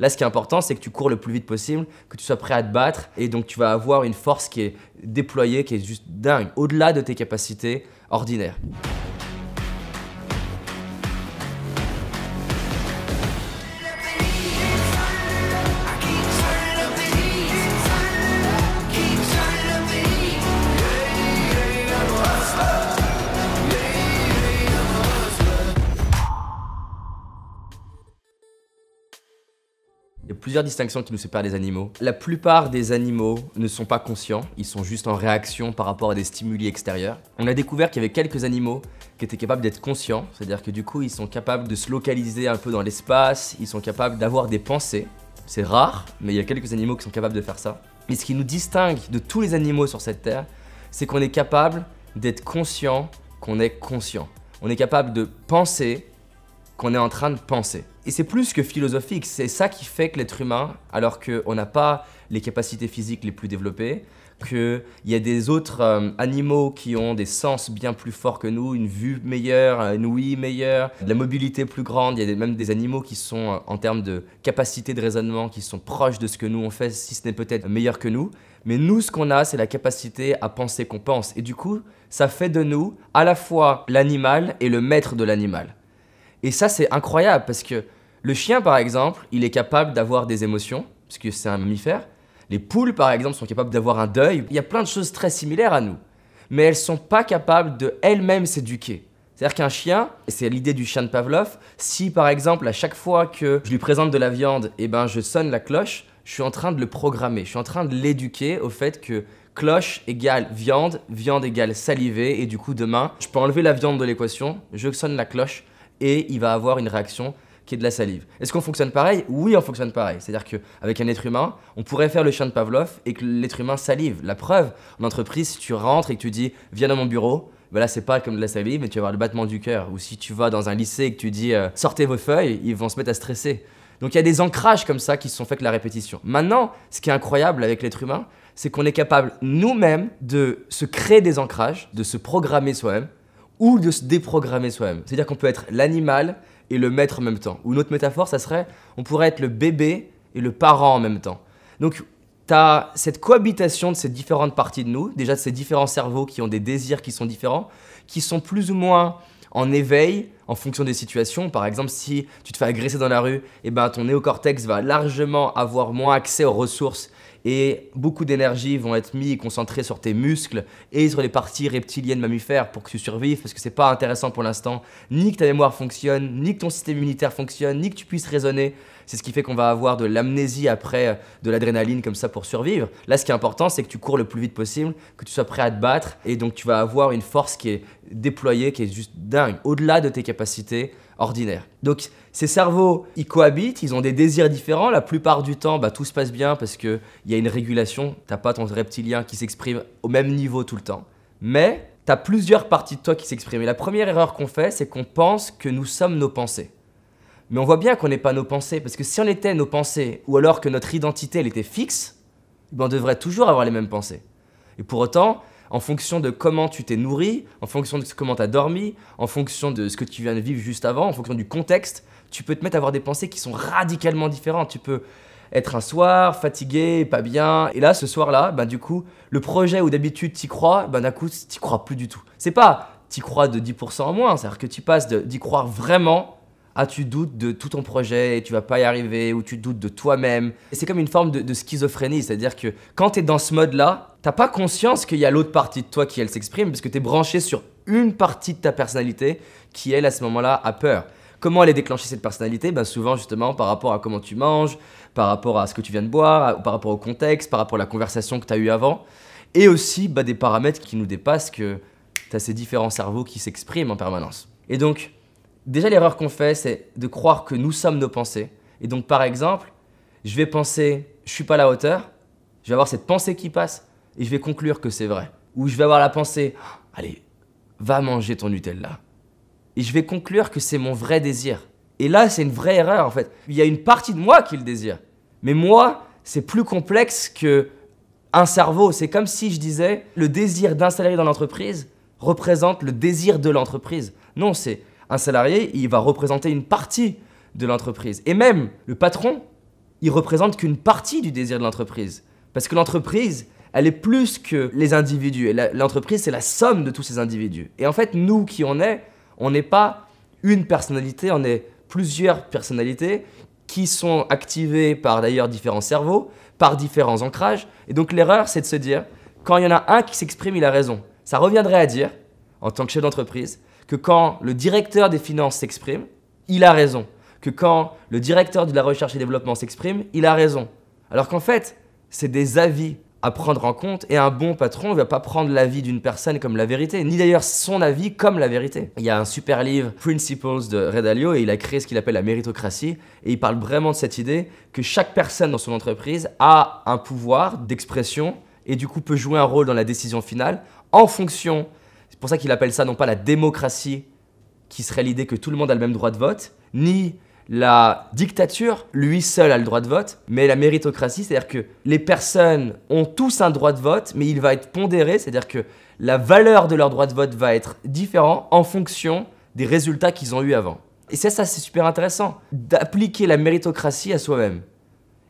Là, ce qui est important, c'est que tu cours le plus vite possible, que tu sois prêt à te battre, et donc tu vas avoir une force qui est déployée, qui est juste dingue, au-delà de tes capacités ordinaires. Plusieurs distinctions qui nous séparent des animaux. La plupart des animaux ne sont pas conscients, ils sont juste en réaction par rapport à des stimuli extérieurs. On a découvert qu'il y avait quelques animaux qui étaient capables d'être conscients, c'est-à-dire que du coup ils sont capables de se localiser un peu dans l'espace, ils sont capables d'avoir des pensées. C'est rare, mais il y a quelques animaux qui sont capables de faire ça. Et ce qui nous distingue de tous les animaux sur cette terre, c'est qu'on est capable d'être conscient qu'on est conscient. On est capable de penser qu'on est en train de penser. Et c'est plus que philosophique, c'est ça qui fait que l'être humain, alors qu'on n'a pas les capacités physiques les plus développées, qu'il y a des autres euh, animaux qui ont des sens bien plus forts que nous, une vue meilleure, une ouïe meilleure, de la mobilité plus grande, il y a même des animaux qui sont, euh, en termes de capacité de raisonnement, qui sont proches de ce que nous on fait, si ce n'est peut-être meilleur que nous. Mais nous, ce qu'on a, c'est la capacité à penser qu'on pense. Et du coup, ça fait de nous à la fois l'animal et le maître de l'animal. Et ça, c'est incroyable parce que le chien, par exemple, il est capable d'avoir des émotions, puisque c'est un mammifère. Les poules, par exemple, sont capables d'avoir un deuil. Il y a plein de choses très similaires à nous. Mais elles sont pas capables de elles-mêmes s'éduquer. C'est-à-dire qu'un chien, et c'est l'idée du chien de Pavlov, si par exemple à chaque fois que je lui présente de la viande, eh ben je sonne la cloche, je suis en train de le programmer, je suis en train de l'éduquer au fait que cloche égale viande, viande égale salivé, et du coup demain, je peux enlever la viande de l'équation, je sonne la cloche, et il va avoir une réaction qui est de la salive. Est-ce qu'on fonctionne pareil? Oui, on fonctionne pareil. C'est-à-dire qu'avec un être humain, on pourrait faire le chien de Pavlov et que l'être humain salive. La preuve, en entreprise, si tu rentres et que tu dis « viens dans mon bureau », ben là, c'est pas comme de la salive, mais tu vas avoir le battement du cœur. Ou si tu vas dans un lycée et que tu dis euh, sortez vos feuilles », ils vont se mettre à stresser. Donc il y a des ancrages comme ça qui se sont faits avec la répétition. Maintenant, ce qui est incroyable avec l'être humain, c'est qu'on est capable nous-mêmes de se créer des ancrages, de se programmer soi-même, ou de se déprogrammer soi-même. C'est-à-dire qu'on peut être l'animal et le maître en même temps. Ou une autre métaphore, ça serait, on pourrait être le bébé et le parent en même temps. Donc, tu as cette cohabitation de ces différentes parties de nous, déjà de ces différents cerveaux qui ont des désirs qui sont différents, qui sont plus ou moins en éveil en fonction des situations. Par exemple, si tu te fais agresser dans la rue, eh ben, ton néocortex va largement avoir moins accès aux ressources et beaucoup d'énergie vont être mis et concentrées sur tes muscles et sur les parties reptiliennes mammifères pour que tu survives parce que c'est pas intéressant pour l'instant, ni que ta mémoire fonctionne, ni que ton système immunitaire fonctionne, ni que tu puisses raisonner. C'est ce qui fait qu'on va avoir de l'amnésie après, euh, de l'adrénaline comme ça pour survivre. Là, ce qui est important, c'est que tu cours le plus vite possible, que tu sois prêt à te battre et donc tu vas avoir une force qui est déployée, qui est juste dingue, au-delà de tes capacités ordinaires. Donc ces cerveaux, ils cohabitent, ils ont des désirs différents. La plupart du temps, bah, tout se passe bien parce qu'il y a une régulation. T'as pas ton reptilien qui s'exprime au même niveau tout le temps. Mais tu as plusieurs parties de toi qui s'expriment. Et la première erreur qu'on fait, c'est qu'on pense que nous sommes nos pensées. Mais on voit bien qu'on n'est pas nos pensées, parce que si on était nos pensées, ou alors que notre identité était fixe, ben, on devrait toujours avoir les mêmes pensées. Et pour autant, en fonction de comment tu t'es nourri, en fonction de comment tu as dormi, en fonction de ce que tu viens de vivre juste avant, en fonction du contexte, tu peux te mettre à avoir des pensées qui sont radicalement différentes. Tu peux être un soir, fatigué, pas bien, et là, ce soir-là, ben, du coup, le projet où d'habitude tu crois, ben, d'un coup, tu crois plus du tout. C'est pas tu crois de 10% en moins, c'est-à-dire que tu passes d'y croire vraiment ah tu doutes de tout ton projet et tu vas pas y arriver ou tu doutes de toi-même. C'est comme une forme de, schizophrénie, c'est-à-dire que quand tu es dans ce mode-là, t'as pas conscience qu'il y a l'autre partie de toi qui elle s'exprime parce que tu branché sur une partie de ta personnalité qui elle à ce moment-là a peur. Comment elle est déclenchée cette personnalité? Ben Souvent justement par rapport à comment tu manges, par rapport à ce que tu viens de boire, par rapport au contexte, par rapport à la conversation que tu as eue avant. Et aussi bah, des paramètres qui nous dépassent que tu as ces différents cerveaux qui s'expriment en permanence. Et donc, Déjà, l'erreur qu'on fait, c'est de croire que nous sommes nos pensées. Et donc, par exemple, je vais penser, je suis pas à la hauteur, je vais avoir cette pensée qui passe et je vais conclure que c'est vrai. Ou je vais avoir la pensée, allez, va manger ton Nutella. Et je vais conclure que c'est mon vrai désir. Et là, c'est une vraie erreur en fait. Il y a une partie de moi qui le désire. Mais moi, c'est plus complexe que un cerveau. C'est comme si je disais, le désir d'un salarié dans l'entreprise représente le désir de l'entreprise. Non, c'est un salarié, il va représenter une partie de l'entreprise. Et même le patron, il représente qu'une partie du désir de l'entreprise. Parce que l'entreprise, elle est plus que les individus. L'entreprise, c'est la somme de tous ces individus. Et en fait, nous qui on est, on n'est pas une personnalité, on est plusieurs personnalités qui sont activées par d'ailleurs différents cerveaux, par différents ancrages. Et donc l'erreur, c'est de se dire, quand il y en a un qui s'exprime, il a raison. Ça reviendrait à dire, en tant que chef d'entreprise, que quand le directeur des finances s'exprime, il a raison. Que quand le directeur de la recherche et développement s'exprime, il a raison. Alors qu'en fait, c'est des avis à prendre en compte et un bon patron ne va pas prendre l'avis d'une personne comme la vérité, ni d'ailleurs son avis comme la vérité. Il y a un super livre, Principles de Red et il a créé ce qu'il appelle la méritocratie, et il parle vraiment de cette idée que chaque personne dans son entreprise a un pouvoir d'expression et du coup peut jouer un rôle dans la décision finale en fonction, pour ça qu'il appelle ça non pas la démocratie, qui serait l'idée que tout le monde a le même droit de vote, ni la dictature, lui seul a le droit de vote, mais la méritocratie, c'est-à-dire que les personnes ont tous un droit de vote, mais il va être pondéré, c'est-à-dire que la valeur de leur droit de vote va être différente en fonction des résultats qu'ils ont eu avant. Et c'est ça, c'est super intéressant, d'appliquer la méritocratie à soi-même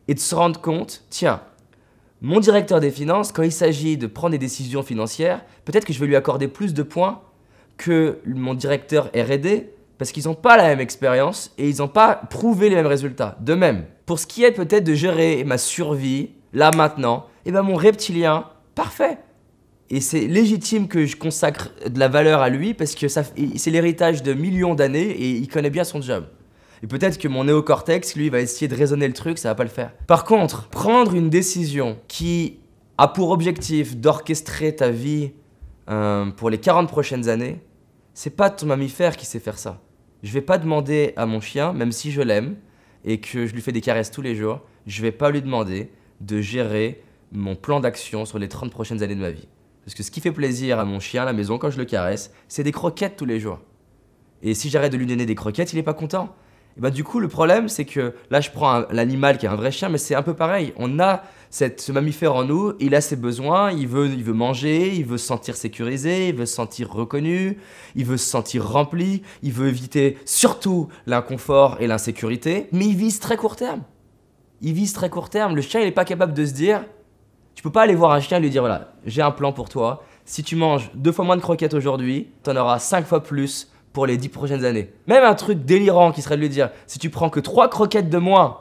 et de se rendre compte, tiens, mon directeur des finances, quand il s'agit de prendre des décisions financières, peut-être que je vais lui accorder plus de points que mon directeur RD, parce qu'ils n'ont pas la même expérience et ils n'ont pas prouvé les mêmes résultats. De même, pour ce qui est peut-être de gérer ma survie, là maintenant, eh ben mon reptilien, parfait. Et c'est légitime que je consacre de la valeur à lui parce que c'est l'héritage de millions d'années et il connaît bien son job. Et peut-être que mon néocortex, lui, va essayer de raisonner le truc, ça va pas le faire. Par contre, prendre une décision qui a pour objectif d'orchestrer ta vie euh, pour les 40 prochaines années, c'est pas ton mammifère qui sait faire ça. Je vais pas demander à mon chien, même si je l'aime et que je lui fais des caresses tous les jours, je vais pas lui demander de gérer mon plan d'action sur les 30 prochaines années de ma vie. Parce que ce qui fait plaisir à mon chien à la maison quand je le caresse, c'est des croquettes tous les jours. Et si j'arrête de lui donner des croquettes, il est pas content. Et bah du coup, le problème, c'est que là, je prends l'animal qui est un vrai chien, mais c'est un peu pareil. On a ce mammifère en nous, il a ses besoins, il veut, il veut manger, il veut se sentir sécurisé, il veut se sentir reconnu, il veut se sentir rempli, il veut éviter surtout l'inconfort et l'insécurité, mais il vise très court terme. Il vise très court terme. Le chien, il n'est pas capable de se dire, tu peux pas aller voir un chien et lui dire, voilà, j'ai un plan pour toi. Si tu manges deux fois moins de croquettes aujourd'hui, tu en auras cinq fois plus pour les 10 prochaines années. Même un truc délirant qui serait de lui dire, si tu prends que 3 croquettes de moins,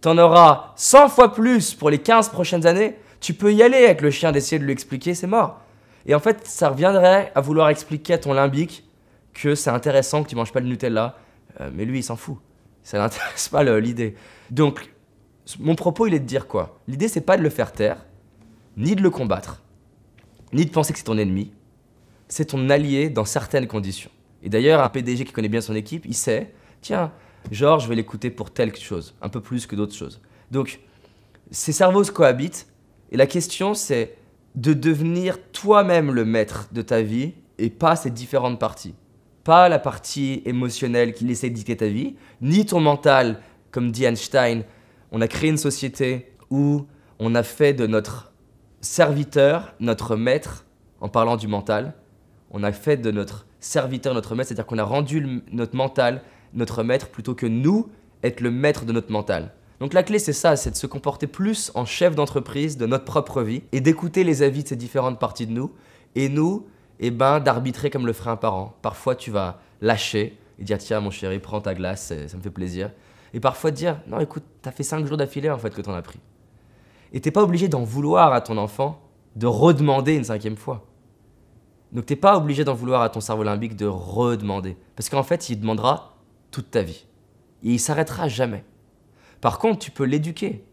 t'en auras 100 fois plus pour les 15 prochaines années, tu peux y aller avec le chien d'essayer de lui expliquer, c'est mort. Et en fait, ça reviendrait à vouloir expliquer à ton limbique que c'est intéressant que tu manges pas le Nutella, euh, mais lui, il s'en fout. Ça n'intéresse pas l'idée. Donc, mon propos, il est de dire quoi? L'idée, c'est pas de le faire taire, ni de le combattre, ni de penser que c'est ton ennemi. C'est ton allié dans certaines conditions. Et d'ailleurs, un PDG qui connaît bien son équipe, il sait, tiens, genre, je vais l'écouter pour telle chose, un peu plus que d'autres choses. Donc, ces cerveaux se cohabitent, et la question, c'est de devenir toi-même le maître de ta vie, et pas ces différentes parties. Pas la partie émotionnelle qui essaie de dicter ta vie, ni ton mental, comme dit Einstein. On a créé une société où on a fait de notre serviteur notre maître, en parlant du mental. On a fait de notre serviteur, notre maître, c'est-à-dire qu'on a rendu notre mental notre maître plutôt que nous être le maître de notre mental. Donc la clé c'est ça, c'est de se comporter plus en chef d'entreprise de notre propre vie et d'écouter les avis de ces différentes parties de nous et nous, eh ben, d'arbitrer comme le ferait un parent. Parfois tu vas lâcher et dire tiens mon chéri prends ta glace, ça me fait plaisir. Et parfois dire non écoute t'as fait 5 jours d'affilée en fait que t'en as pris. Et t'es pas obligé d'en vouloir à ton enfant de redemander une cinquième fois. Donc t'es pas obligé d'en vouloir à ton cerveau limbique de redemander. Parce qu'en fait, il demandera toute ta vie. Et il s'arrêtera jamais. Par contre, tu peux l'éduquer.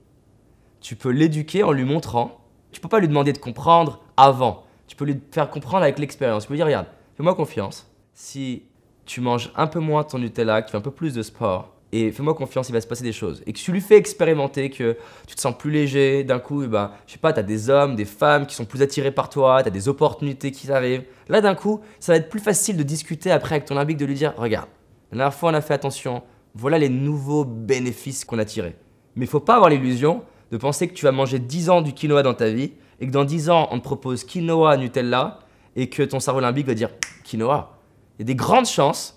Tu peux l'éduquer en lui montrant. Tu peux pas lui demander de comprendre avant. Tu peux lui faire comprendre avec l'expérience. Tu peux lui dire, regarde, fais-moi confiance. Si tu manges un peu moins ton Nutella, que tu fais un peu plus de sport, et fais-moi confiance, il va se passer des choses. Et que tu lui fais expérimenter que tu te sens plus léger, d'un coup, eh ben, je sais pas, tu as des hommes, des femmes qui sont plus attirés par toi, tu as des opportunités qui arrivent. Là, d'un coup, ça va être plus facile de discuter après avec ton limbique, de lui dire Regarde, la dernière fois, on a fait attention, voilà les nouveaux bénéfices qu'on a tirés. Mais il faut pas avoir l'illusion de penser que tu vas manger 10 ans du quinoa dans ta vie et que dans 10 ans, on te propose quinoa Nutella et que ton cerveau limbique va dire quinoa. Il y a des grandes chances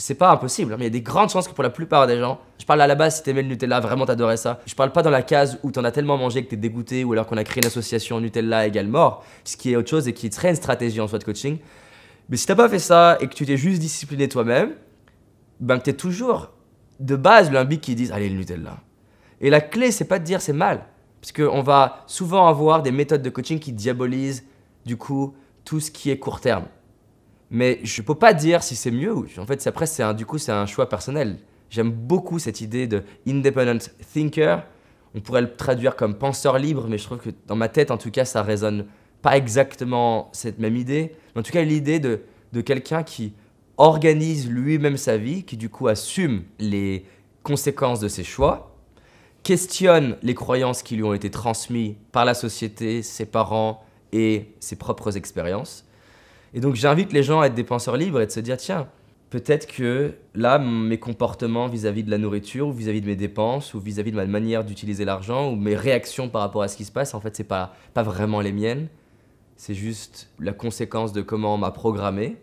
C'est pas impossible, hein, mais il y a des grandes chances que pour la plupart des gens, je parle à la base si t'aimais le Nutella, vraiment t'adorais ça. Je parle pas dans la case où t'en as tellement mangé que t'es dégoûté ou alors qu'on a créé une association Nutella égale mort, ce qui est autre chose et qui serait une stratégie en soi de coaching. Mais si t'as pas fait ça et que tu t'es juste discipliné toi-même, ben t'es toujours de base l'imbique qui disent allez le Nutella. Et la clé c'est pas de dire c'est mal, parce qu'on va souvent avoir des méthodes de coaching qui diabolisent du coup tout ce qui est court terme. Mais je peux pas dire si c'est mieux en fait après c'est un, du coup c'est un choix personnel. J'aime beaucoup cette idée de independent thinker. On pourrait le traduire comme penseur libre, mais je trouve que dans ma tête en tout cas ça résonne pas exactement cette même idée. En tout cas l'idée de, de quelqu'un qui organise lui-même sa vie, qui du coup assume les conséquences de ses choix, questionne les croyances qui lui ont été transmises par la société, ses parents et ses propres expériences et donc j'invite les gens à être des penseurs libres et de se dire tiens, peut-être que là, mes comportements vis-à-vis de la nourriture, ou vis-à-vis de mes dépenses, ou vis-à-vis de ma manière d'utiliser l'argent, ou mes réactions par rapport à ce qui se passe, en fait, c'est pas, pas vraiment les miennes. C'est juste la conséquence de comment on m'a programmé.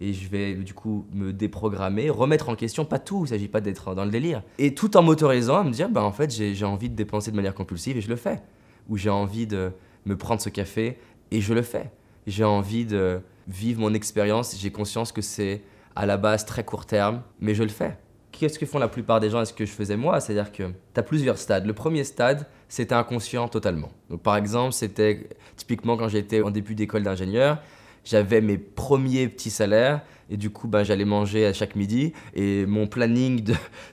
Et je vais du coup me déprogrammer, remettre en question, pas tout, il ne s'agit pas d'être dans le délire. Et tout en m'autorisant à me dire, bah en fait, j'ai envie de dépenser de manière compulsive et je le fais. Ou j'ai envie de me prendre ce café et je le fais. J'ai envie de vivre mon expérience. J'ai conscience que c'est à la base très court terme, mais je le fais. Qu'est-ce que font la plupart des gens et ce que je faisais moi? C'est-à-dire que tu as plusieurs stades. Le premier stade, c'était inconscient totalement. Donc par exemple, c'était typiquement quand j'étais en début d'école d'ingénieur, j'avais mes premiers petits salaires et du coup ben, j'allais manger à chaque midi et mon planning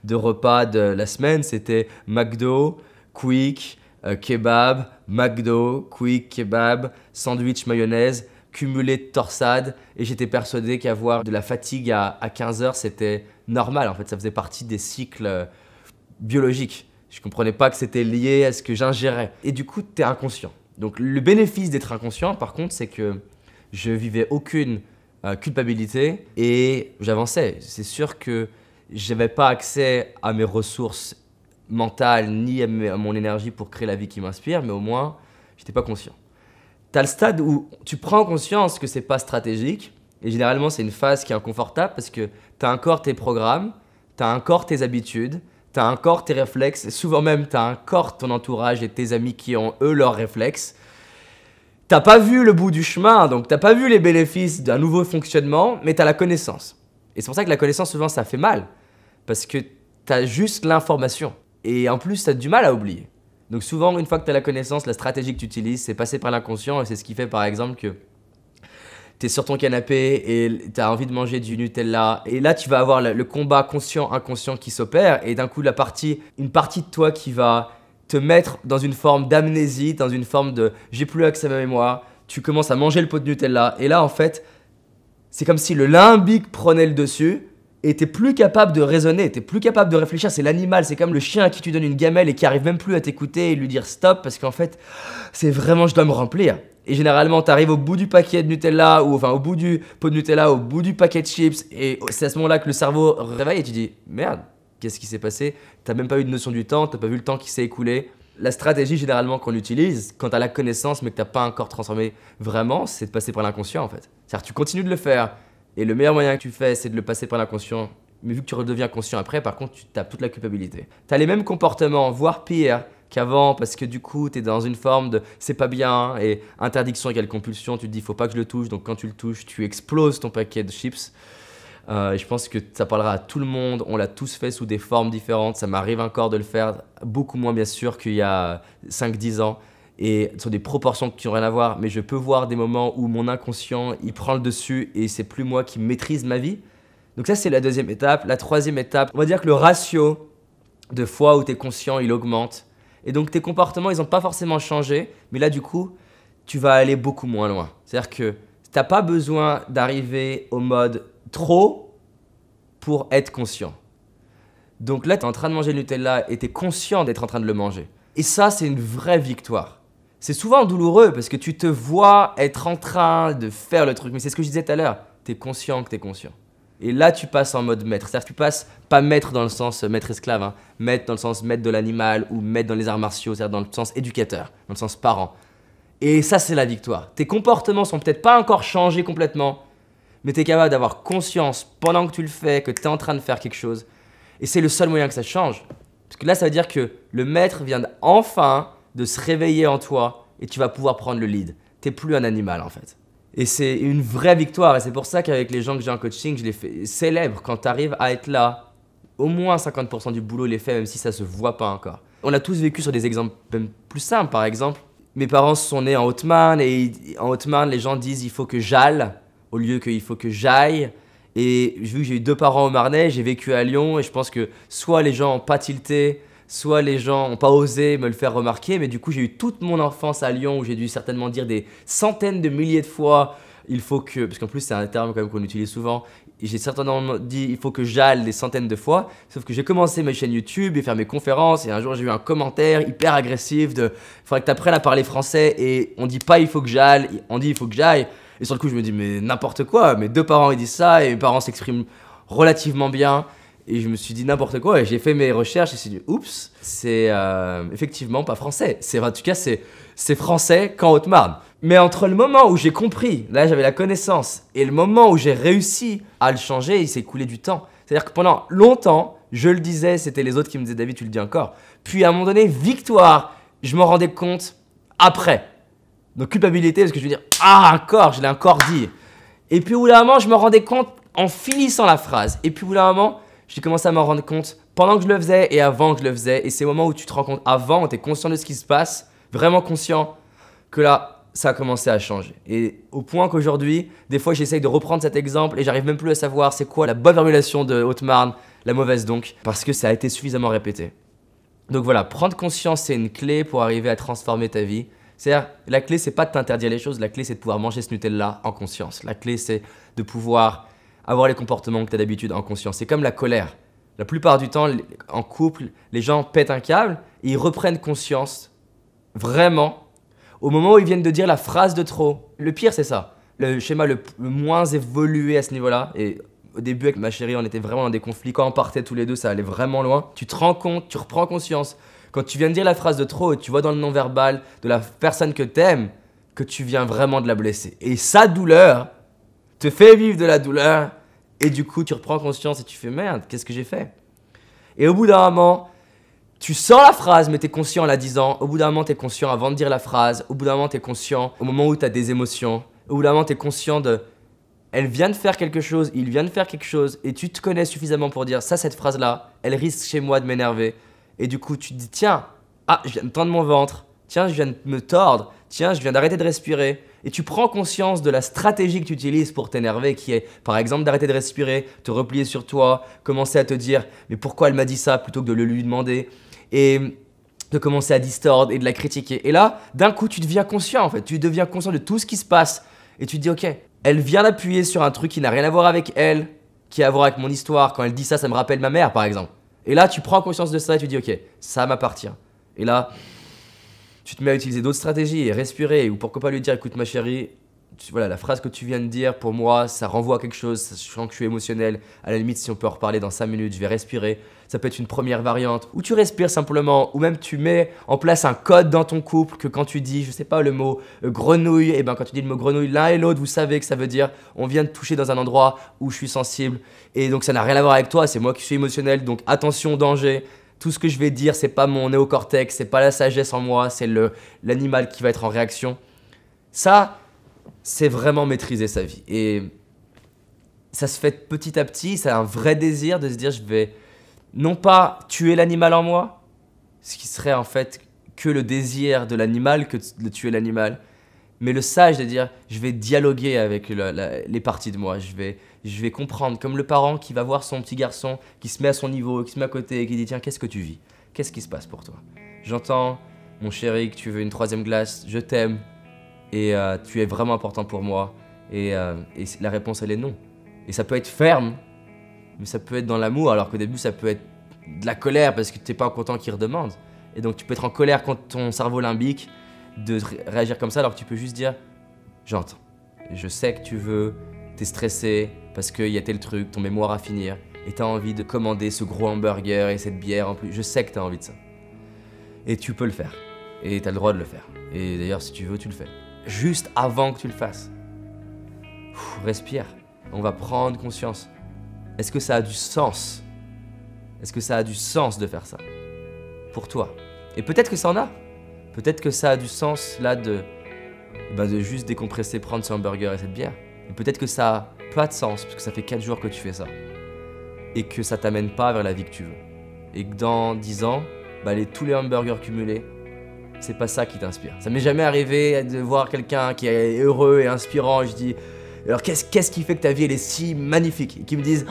de, repas de la semaine c'était McDo, Quick, euh, kebab, McDo, Quick, kebab, sandwich mayonnaise cumulé de torsades et j'étais persuadé qu'avoir de la fatigue à, 15 heures c'était normal. En fait ça faisait partie des cycles euh, biologiques. Je comprenais pas que c'était lié à ce que j'ingérais. Et du coup tu es inconscient. Donc le bénéfice d'être inconscient par contre c'est que je vivais aucune euh, culpabilité et j'avançais. C'est sûr que j'avais pas accès à mes ressources mentales ni à, à mon énergie pour créer la vie qui m'inspire mais au moins j'étais pas conscient as le stade où tu prends conscience que c'est pas stratégique. Et généralement, c'est une phase qui est inconfortable parce que tu as encore tes programmes, tu as encore tes habitudes, tu as encore tes réflexes. Et souvent même, tu as encore ton entourage et tes amis qui ont eux leurs réflexes. T'as pas vu le bout du chemin, donc t'as pas vu les bénéfices d'un nouveau fonctionnement, mais tu as la connaissance. Et c'est pour ça que la connaissance, souvent, ça fait mal. Parce que tu as juste l'information. Et en plus, tu as du mal à oublier. Donc souvent, une fois que tu as la connaissance, la stratégie que tu utilises, c'est passer par l'inconscient et c'est ce qui fait par exemple que tu es sur ton canapé et tu as envie de manger du Nutella et là tu vas avoir le, combat conscient-inconscient qui s'opère et d'un coup la partie, une partie de toi qui va te mettre dans une forme d'amnésie, dans une forme de j'ai plus accès à ma mémoire, tu commences à manger le pot de Nutella et là en fait c'est comme si le limbique prenait le dessus et t'es plus capable de raisonner, t'es plus capable de réfléchir, c'est l'animal, c'est comme le chien à qui tu donnes une gamelle et qui arrive même plus à t'écouter et lui dire stop parce qu'en fait, c'est vraiment je dois me remplir. Et généralement, t'arrives au bout du paquet de Nutella ou enfin au bout du pot de Nutella, au bout du paquet de chips et c'est à ce moment-là que le cerveau réveille et tu dis merde, qu'est-ce qui s'est passé? T'as même pas eu de notion du temps, t'as pas vu le temps qui s'est écoulé. La stratégie généralement qu'on utilise quand t'as la connaissance mais que t'as pas encore transformé vraiment, c'est de passer par l'inconscient en fait. C'est-à-dire tu continues de le faire, et le meilleur moyen que tu fais, c'est de le passer par l'inconscient. Mais vu que tu redeviens conscient après, par contre, tu tapes toute la culpabilité. Tu as les mêmes comportements, voire pire qu'avant, parce que du coup, tu es dans une forme de c'est pas bien, et interdiction égale compulsion, tu te dis faut pas que je le touche, donc quand tu le touches, tu exploses ton paquet de chips. Euh, je pense que ça parlera à tout le monde, on l'a tous fait sous des formes différentes, ça m'arrive encore de le faire, beaucoup moins bien sûr qu'il y a 5-10 ans et sur des proportions qui n'ont rien à voir, mais je peux voir des moments où mon inconscient, il prend le dessus et c'est plus moi qui maîtrise ma vie. Donc ça, c'est la deuxième étape. La troisième étape, on va dire que le ratio de fois où tu es conscient, il augmente. Et donc tes comportements, ils n'ont pas forcément changé, mais là, du coup, tu vas aller beaucoup moins loin. C'est-à-dire que tu n'as pas besoin d'arriver au mode trop pour être conscient. Donc là, tu es en train de manger le Nutella et tu es conscient d'être en train de le manger. Et ça, c'est une vraie victoire c'est souvent douloureux parce que tu te vois être en train de faire le truc. Mais c'est ce que je disais tout à l'heure. Tu es conscient que tu es conscient. Et là, tu passes en mode maître. C'est-à-dire que tu passes pas maître dans le sens maître esclave, hein. maître dans le sens maître de l'animal ou maître dans les arts martiaux, c'est-à-dire dans le sens éducateur, dans le sens parent. Et ça, c'est la victoire. Tes comportements sont peut-être pas encore changés complètement, mais tu es capable d'avoir conscience pendant que tu le fais, que tu es en train de faire quelque chose. Et c'est le seul moyen que ça change. Parce que là, ça veut dire que le maître vient enfin de se réveiller en toi et tu vas pouvoir prendre le lead. T'es plus un animal en fait. Et c'est une vraie victoire. Et c'est pour ça qu'avec les gens que j'ai en coaching, je les fais célèbre quand tu arrives à être là. Au moins 50% du boulot il est fait, même si ça se voit pas encore. On a tous vécu sur des exemples même plus simples. Par exemple, mes parents sont nés en Haute-Marne et en Haute-Marne, les gens disent il faut que j'aille au lieu qu'il faut que j'aille. Et vu que j'ai eu deux parents au Marnais, j'ai vécu à Lyon et je pense que soit les gens n'ont pas tilté, soit les gens n'ont pas osé me le faire remarquer, mais du coup j'ai eu toute mon enfance à Lyon où j'ai dû certainement dire des centaines de milliers de fois il faut que, parce qu'en plus c'est un terme quand même qu'on utilise souvent, j'ai certainement dit il faut que j'aille des centaines de fois, sauf que j'ai commencé ma chaîne YouTube et faire mes conférences, et un jour j'ai eu un commentaire hyper agressif de il faudrait que tu apprennes à parler français, et on dit pas il faut que j'aille, on dit il faut que j'aille, et sur le coup je me dis mais n'importe quoi, mes deux parents ils disent ça, et mes parents s'expriment relativement bien, et je me suis dit n'importe quoi et j'ai fait mes recherches et suis dit oups, c'est euh, effectivement pas français. C'est en tout cas c'est c'est français qu'en Haute-Marne. Mais entre le moment où j'ai compris, là j'avais la connaissance, et le moment où j'ai réussi à le changer, il s'est coulé du temps. C'est-à-dire que pendant longtemps, je le disais, c'était les autres qui me disaient David, tu le dis encore. Puis à un moment donné, victoire, je m'en rendais compte après. Donc culpabilité, parce que je veux dire, ah encore, je l'ai encore dit. Et puis au bout d'un moment, je me rendais compte en finissant la phrase. Et puis au bout d'un moment, j'ai commencé à m'en rendre compte pendant que je le faisais et avant que je le faisais. Et c'est au moment où tu te rends compte avant, tu es conscient de ce qui se passe, vraiment conscient, que là, ça a commencé à changer. Et au point qu'aujourd'hui, des fois, j'essaye de reprendre cet exemple et j'arrive même plus à savoir c'est quoi la bonne formulation de Haute-Marne, la mauvaise donc, parce que ça a été suffisamment répété. Donc voilà, prendre conscience, c'est une clé pour arriver à transformer ta vie. C'est-à-dire, la clé, c'est pas de t'interdire les choses, la clé, c'est de pouvoir manger ce Nutella en conscience. La clé, c'est de pouvoir avoir les comportements que tu as d'habitude en conscience. C'est comme la colère. La plupart du temps, en couple, les gens pètent un câble et ils reprennent conscience, vraiment, au moment où ils viennent de dire la phrase de trop. Le pire, c'est ça. Le schéma le, moins évolué à ce niveau-là. Et au début, avec ma chérie, on était vraiment dans des conflits. Quand on partait tous les deux, ça allait vraiment loin. Tu te rends compte, tu reprends conscience. Quand tu viens de dire la phrase de trop et tu vois dans le non-verbal de la personne que t'aimes que tu viens vraiment de la blesser. Et sa douleur, te fait vivre de la douleur, et du coup, tu reprends conscience et tu fais merde, qu'est-ce que j'ai fait? Et au bout d'un moment, tu sors la phrase, mais tu es conscient en la disant. Au bout d'un moment, tu es conscient avant de dire la phrase. Au bout d'un moment, tu es conscient au moment où tu as des émotions. Au bout d'un moment, tu es conscient de. Elle vient de faire quelque chose, il vient de faire quelque chose, et tu te connais suffisamment pour dire ça, cette phrase-là, elle risque chez moi de m'énerver. Et du coup, tu te dis tiens, ah, je viens de tendre mon ventre, tiens, je viens de me tordre, tiens, je viens d'arrêter de respirer et tu prends conscience de la stratégie que tu utilises pour t'énerver, qui est par exemple d'arrêter de respirer, te replier sur toi, commencer à te dire mais pourquoi elle m'a dit ça plutôt que de le lui demander, et de commencer à distordre et de la critiquer. Et là, d'un coup, tu deviens conscient en fait, tu deviens conscient de tout ce qui se passe, et tu te dis ok, elle vient d'appuyer sur un truc qui n'a rien à voir avec elle, qui a à voir avec mon histoire, quand elle dit ça, ça me rappelle ma mère par exemple. Et là, tu prends conscience de ça et tu dis ok, ça m'appartient. Et là, tu te mets à utiliser d'autres stratégies et respirer, ou pourquoi pas lui dire écoute ma chérie, voilà, la phrase que tu viens de dire, pour moi, ça renvoie à quelque chose, je sens que je suis émotionnel. À la limite, si on peut en reparler dans 5 minutes, je vais respirer. Ça peut être une première variante, où tu respires simplement, ou même tu mets en place un code dans ton couple que quand tu dis, je sais pas, le mot euh, grenouille, et eh ben quand tu dis le mot grenouille, l'un et l'autre, vous savez que ça veut dire on vient de toucher dans un endroit où je suis sensible. Et donc ça n'a rien à voir avec toi, c'est moi qui suis émotionnel, donc attention, danger tout ce que je vais dire, c'est pas mon néocortex, c'est pas la sagesse en moi, c'est l'animal qui va être en réaction. Ça, c'est vraiment maîtriser sa vie. Et ça se fait petit à petit, c'est un vrai désir de se dire je vais non pas tuer l'animal en moi, ce qui serait en fait que le désir de l'animal que de tuer l'animal, mais le sage de dire je vais dialoguer avec les parties de moi, je vais, je vais comprendre, comme le parent qui va voir son petit garçon, qui se met à son niveau, qui se met à côté, et qui dit tiens, qu'est-ce que tu vis? Qu'est-ce qui se passe pour toi? J'entends, mon chéri, que tu veux une troisième glace, je t'aime, et euh, tu es vraiment important pour moi, et, euh, et, la réponse elle est non. Et ça peut être ferme, mais ça peut être dans l'amour, alors qu'au début ça peut être de la colère parce que tu n'es pas content qu'il redemande. Et donc tu peux être en colère contre ton cerveau limbique, de réagir comme ça alors que tu peux juste dire J'entends. Je sais que tu veux, t'es stressé parce qu'il y a tel truc, ton mémoire à finir, et t'as envie de commander ce gros hamburger et cette bière en plus. Je sais que t'as envie de ça. Et tu peux le faire. Et t'as le droit de le faire. Et d'ailleurs, si tu veux, tu le fais. Juste avant que tu le fasses. respire. on va prendre conscience. Est-ce que ça a du sens? Est-ce que ça a du sens de faire ça? Pour toi. Et peut-être que ça en a. Peut-être que ça a du sens là de, bah, de juste décompresser, prendre ce hamburger et cette bière. Et peut-être que ça pas de sens parce que ça fait 4 jours que tu fais ça. Et que ça t'amène pas vers la vie que tu veux. Et que dans 10 ans, bah, les, tous les hamburgers cumulés, c'est pas ça qui t'inspire. Ça m'est jamais arrivé de voir quelqu'un qui est heureux et inspirant et je dis alors qu'est-ce qui fait que ta vie elle est si magnifique? Et qui me disent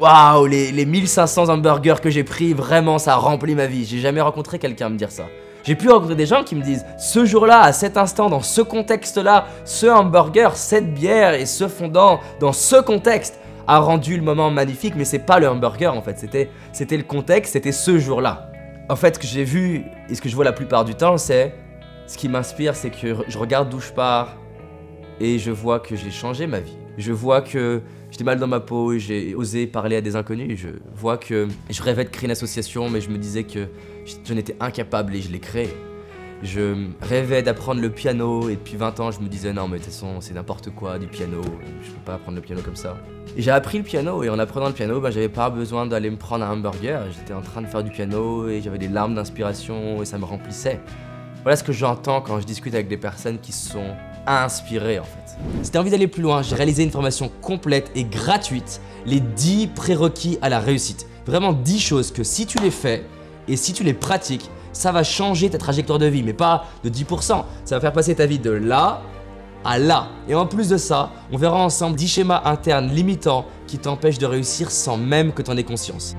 waouh les, les 1500 hamburgers que j'ai pris vraiment ça a rempli ma vie. J'ai jamais rencontré quelqu'un me dire ça. J'ai pu rencontrer des gens qui me disent ce jour-là, à cet instant, dans ce contexte-là, ce hamburger, cette bière et ce fondant, dans ce contexte, a rendu le moment magnifique, mais c'est pas le hamburger en fait, c'était, c'était le contexte, c'était ce jour-là. En fait, ce que j'ai vu et ce que je vois la plupart du temps, c'est ce qui m'inspire, c'est que je regarde d'où je pars et je vois que j'ai changé ma vie. Je vois que j'étais mal dans ma peau et j'ai osé parler à des inconnus. Je vois que je rêvais de créer une association, mais je me disais que je n'étais incapable et je l'ai créé. Je rêvais d'apprendre le piano et depuis 20 ans je me disais non mais de toute façon c'est n'importe quoi du piano, je peux pas apprendre le piano comme ça. Et j'ai appris le piano et en apprenant le piano ben, j'avais pas besoin d'aller me prendre un hamburger, j'étais en train de faire du piano et j'avais des larmes d'inspiration et ça me remplissait. Voilà ce que j'entends quand je discute avec des personnes qui sont inspirées en fait. Si t'as envie d'aller plus loin, j'ai réalisé une formation complète et gratuite, les 10 prérequis à la réussite. Vraiment 10 choses que si tu les fais et si tu les pratiques, ça va changer ta trajectoire de vie, mais pas de 10%. Ça va faire passer ta vie de là à là. Et en plus de ça, on verra ensemble 10 schémas internes limitants qui t'empêchent de réussir sans même que tu en aies conscience.